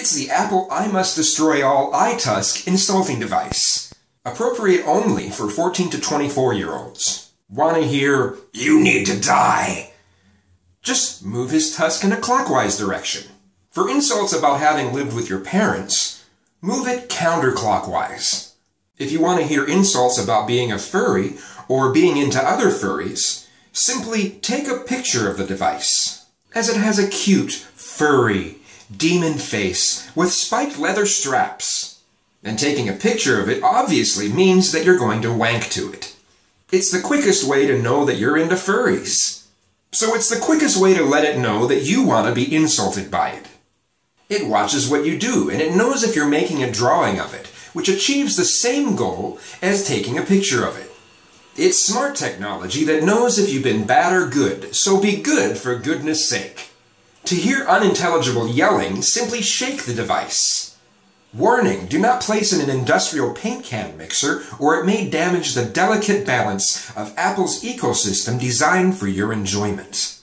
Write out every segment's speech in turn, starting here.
It's the Apple I Must Destroy All iTusk insulting device. Appropriate only for 14 to 24 year olds. Wanna hear, you need to die? Just move his tusk in a clockwise direction. For insults about having lived with your parents, move it counterclockwise. If you want to hear insults about being a furry or being into other furries, simply take a picture of the device, as it has a cute, furry, demon face with spiked leather straps. And taking a picture of it obviously means that you're going to wank to it. It's the quickest way to know that you're into furries. So it's the quickest way to let it know that you want to be insulted by it. It watches what you do, and it knows if you're making a drawing of it, which achieves the same goal as taking a picture of it. It's smart technology that knows if you've been bad or good, so be good for goodness sake. To hear unintelligible yelling, simply shake the device. Warning, do not place in an industrial paint can mixer or it may damage the delicate balance of Apple's ecosystem designed for your enjoyment.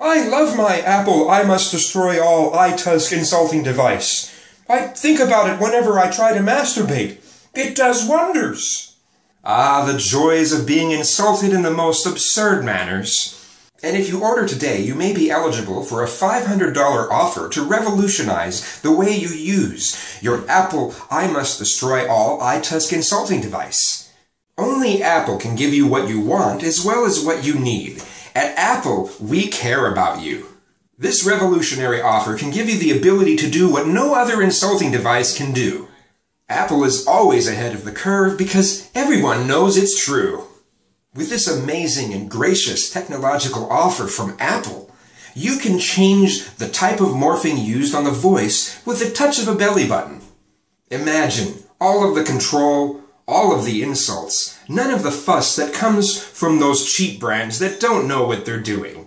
I love my Apple I must destroy all iTusk insulting device. I think about it whenever I try to masturbate. It does wonders. Ah, the joys of being insulted in the most absurd manners. And if you order today, you may be eligible for a $500 offer to revolutionize the way you use your Apple I Must Destroy All iTusk insulting device. Only Apple can give you what you want as well as what you need. At Apple, we care about you. This revolutionary offer can give you the ability to do what no other insulting device can do. Apple is always ahead of the curve because everyone knows it's true. With this amazing and gracious technological offer from Apple, you can change the type of morphing used on the voice with the touch of a belly button. Imagine all of the control, all of the insults, none of the fuss that comes from those cheap brands that don't know what they're doing.